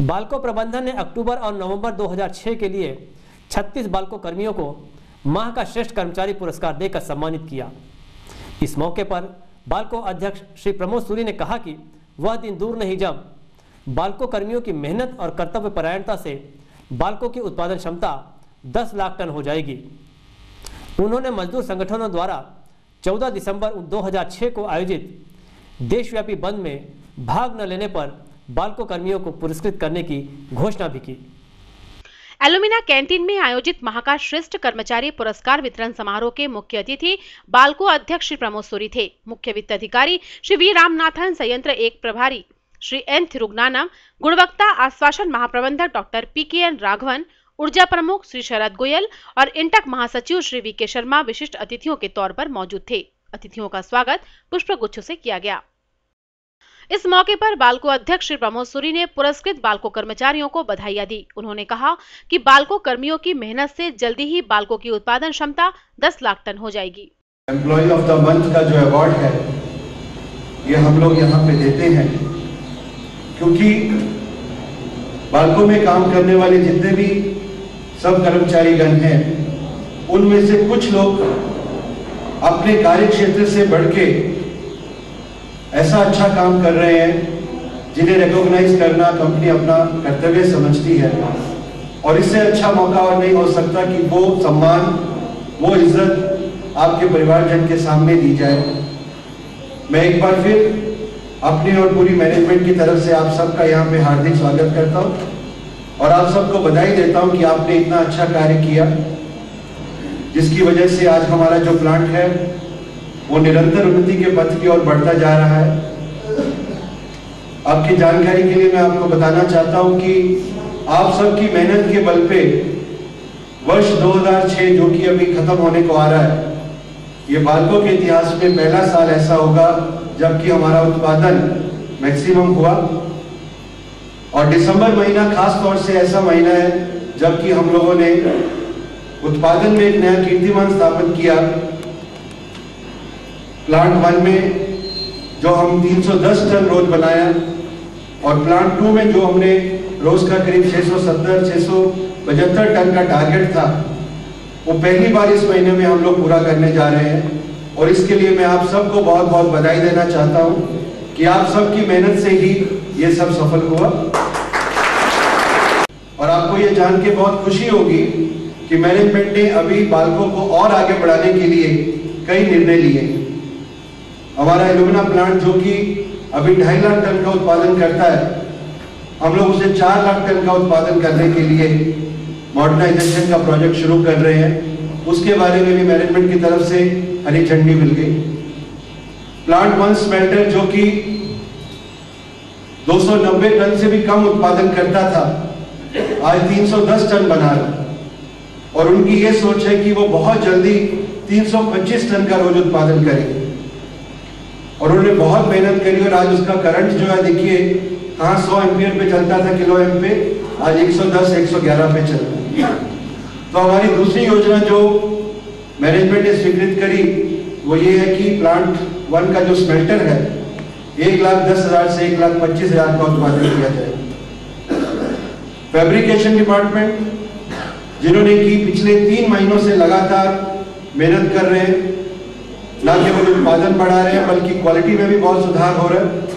बाल्को प्रबंधन ने अक्टूबर और नवंबर 2006 के लिए 36 बालको कर्मियों को माह का श्रेष्ठ कर्मचारी पुरस्कार देकर सम्मानित किया। इस मौके पर बालको अध्यक्ष श्री प्रमोद सूरी ने कहा कि वह दिन दूर नहीं जब बालको कर्मियों की मेहनत और कर्तव्य परायणता से बाल्को की उत्पादन क्षमता 10 लाख टन हो जाएगी। उन्होंने मजदूर संगठनों द्वारा 14 दिसंबर 2006 को आयोजित देशव्यापी बंद में भाग न लेने पर बाल्को कर्मियों को पुरस्कृत करने की घोषणा भी की। एलुमिना कैंटीन में आयोजित महाकाल श्रेष्ठ कर्मचारी पुरस्कार वितरण समारोह के मुख्य अतिथि बालको अध्यक्ष श्री प्रमोद सूरी थे। मुख्य वित्त अधिकारी श्री वी रामनाथन, संयंत्र एक प्रभारी श्री एन थिरुगनानम, गुणवत्ता आश्वासन महाप्रबंधक doctor P K N Raghavan, ऊर्जा प्रमुख श्री शरद गोयल और इंटक महासचिव श्री वी के शर्मा विशिष्ट अतिथियों के तौर पर मौजूद थे। अतिथियों का स्वागत पुष्प गुच्छों से किया गया। इस मौके पर बालको अध्यक्ष श्री प्रमोद सूरी ने पुरस्कृत बालको कर्मचारियों को बधाइयाँ दी। उन्होंने कहा कि बालको कर्मियों की मेहनत से जल्दी ही बालको की उत्पादन क्षमता 10 लाख टन हो जाएगी। एम्प्लॉय ऑफ़ द मंथ का जो अवार्ड है, ये हम लोग यहाँ पे देते हैं। क्योंकि बालको में काम करने वाले जितने भी सब कर्मचारीगण हैं, उनमें से कुछ लोग अपने कार्य क्षेत्र से बढ़ के ऐसा अच्छा काम कर रहे हैं, जिन्हें रिकॉग्नाइज करना कंपनी अपना कर्तव्य समझती है। और इससे अच्छा मौका और नहीं हो सकता कि वो सम्मान, वो इज़्ज़त आपके परिवारजन के सामने दी जाए। मैं एक बार फिर अपनी और पूरी मैनेजमेंट की तरफ़ से आप सबका यहाँ पे हार्दिक स्वागत करता हूँ। और आप सबको बधाई देता हूँ कि आपने इतना अच्छा कार्य किया, जिसकी वजह से आज हमारा जो प्लांट है वो निरंतर उन्नति के पथ की ओर बढ़ता जा रहा है। आपकी जानकारी के लिए मैं आपको बताना चाहता हूँ कि आप सबकी मेहनत के बल पे वर्ष 2006 जो कि अभी खत्म होने को आ रहा है, ये बालकों के इतिहास में पहला साल ऐसा होगा जबकि हमारा उत्पादन मैक्सिमम हुआ। और दिसंबर महीना खास तौर से ऐसा महीना है जबकि हम लोगों ने उत्पादन में एक नया कीर्तिमान स्थापित किया। प्लांट वन में जो हम 310 टन रोज बनाया और प्लांट टू में जो हमने रोज का करीब 670 675 टन का टारगेट था, वो पहली बार इस महीने में हम लोग पूरा करने जा रहे हैं। और इसके लिए मैं आप सबको बहुत बहुत बधाई देना चाहता हूँ कि आप सबकी मेहनत से ही ये सब सफल हुआ। और आपको ये जान के बहुत खुशी होगी कि मैनेजमेंट ने अभी बालकों को और आगे बढ़ाने के लिए कई निर्णय लिए। हमारा एलुमिना प्लांट जो कि अभी ढाई लाख टन का उत्पादन करता है, हम लोग उसे चार लाख टन का उत्पादन करने के लिए मॉडर्नाइजेशन का प्रोजेक्ट शुरू कर रहे हैं। उसके बारे में भी मैनेजमेंट की तरफ़ से हरी झंडी मिल गई। प्लांट वन स्मेल्टर जो कि 290 टन से भी कम उत्पादन करता था, आज 310 टन बना रहा और उनकी ये सोच है कि वो बहुत जल्दी 325 टन का रोज उत्पादन करेंगे। और उन्होंने बहुत मेहनत करी और आज उसका करंट जो है, देखिए कहाँ सौ एम्पियर पे चलता था किलो एम पे, आज 110 111 पे चल रहा है। तो हमारी दूसरी योजना जो मैनेजमेंट ने स्वीकृत करी, वो ये है कि प्लांट वन का जो स्मेल्टर है, एक लाख दस हज़ार से एक लाख पच्चीस हज़ार का उत्पादन किया जाए। फैब्रिकेशन डिपार्टमेंट जिन्होंने की पिछले तीन महीनों से लगातार मेहनत कर रहे हैं ना केवल उत्पादन बढ़ा रहे हैं, बल्कि क्वालिटी में भी बहुत सुधार हो रहा है।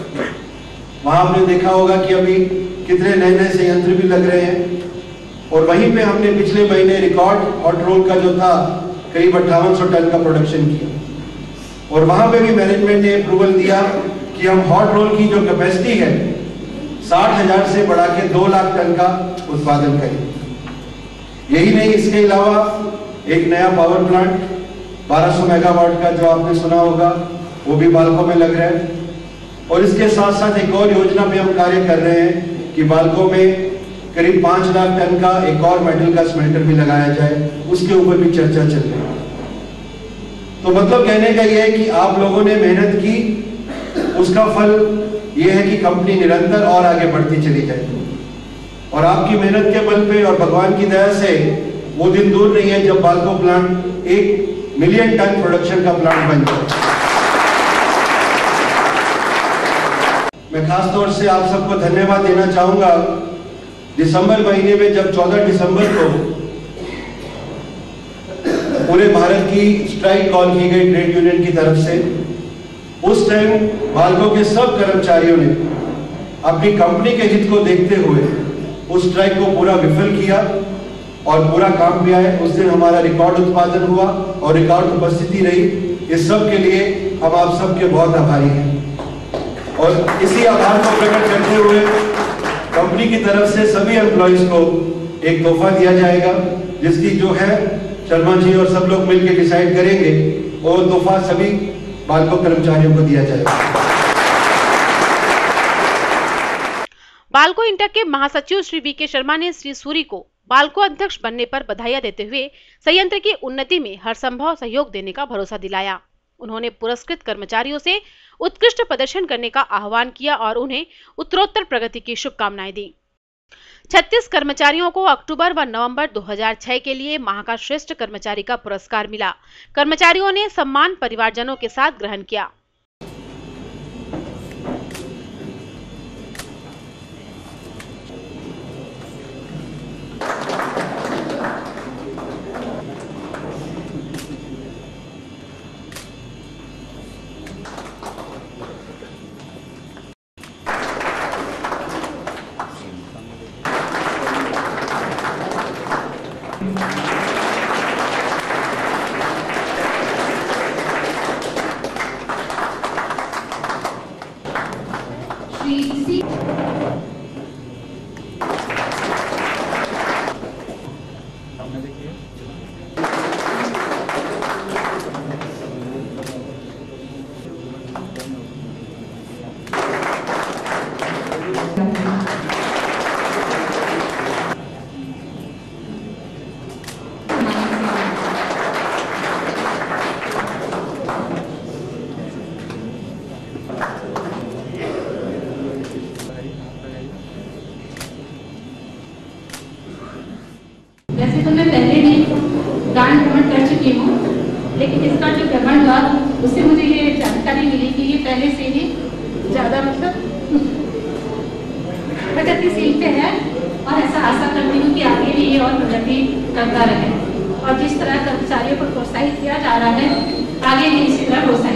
वहाँ आपने देखा होगा कि अभी कितने नए नए संयंत्र भी लग रहे हैं। और वहीं पे हमने पिछले महीने रिकॉर्ड हॉट रोल का जो था, करीब अट्ठावन टन का प्रोडक्शन किया। और वहाँ पे भी मैनेजमेंट ने अप्रूवल दिया कि हम हॉट रोल की जो कैपेसिटी है, साठ हज़ार से बढ़ा के दो लाख टन का उत्पादन करें यही नहीं, इसके अलावा एक नया पावर प्लांट 1200 मेगावाट का जो आपने सुना होगा, वो भी बालकों में लग रहा है। और इसके साथ साथ एक और योजना पे हम कार्य कर रहे हैं कि बालकों में करीब पाँच लाख टन का एक और मेटल का स्मेल्टर भी लगाया जाए, उसके ऊपर भी चर्चा चल रही है। तो मतलब कहने का यह है कि आप लोगों ने मेहनत की, उसका फल यह है कि कंपनी निरंतर और आगे बढ़ती चली जाए। और आपकी मेहनत के बल पे और भगवान की दया से वो दिन दूर नहीं है जब बालको प्लांट एक मिलियन टन प्रोडक्शन का प्लांट बन जाए। मैं खास तौर से आप सबको धन्यवाद देना चाहूँगा। दिसंबर महीने में जब 14 दिसंबर को पूरे भारत की स्ट्राइक कॉल की गई ट्रेड यूनियन की तरफ़ से, उस टाइम बालको के सब कर्मचारियों ने अपनी कंपनी के हित को देखते हुए उस स्ट्राइक को पूरा विफल किया। और पूरा काम भी आए उस दिन हमारा रिकॉर्ड उत्पादन हुआ और रिकॉर्ड उपस्थिति रही। इस सब के लिए हम आप सबके बहुत आभारी हैं। और इसी आभार को प्रकट करते हुए कंपनी की तरफ़ से सभी एम्प्लॉयज़ को एक तोहफा दिया जाएगा, जिसकी जो है शर्मा जी और सब लोग मिलकर डिसाइड करेंगे। वो तोहफा सभी बालको कर्मचारियों को दिया जाएगा। बालको इंटक के महासचिव श्री वी के शर्मा ने श्री सूरी को बालको अध्यक्ष बनने पर बधाई देते हुए संयंत्र की उन्नति में हर संभव सहयोग देने का भरोसा दिलाया। उन्होंने पुरस्कृत कर्मचारियों से उत्कृष्ट प्रदर्शन करने का आह्वान किया और उन्हें उत्तरोत्तर प्रगति की शुभकामनाएँ दी। 36 कर्मचारियों को अक्टूबर व नवंबर 2006 के लिए माह का श्रेष्ठ कर्मचारी का पुरस्कार मिला। कर्मचारियों ने सम्मान परिवारजनों के साथ ग्रहण किया। あ。वैसे तो मैं पहले भी गान भ्रमण कर चुकी हूँ, लेकिन इसका जो भ्रमण हुआ, उससे मुझे ये जानकारी मिली कि ये पहले से ही ज़्यादा मतलब प्रगतिशील पे है और ऐसा आशा करती हूँ कि आगे भी ये और प्रगति करता रहे। और जिस तरह कर्मचारियों को प्रोत्साहित किया जा रहा है, आगे भी इसी तरह प्रोत्साहित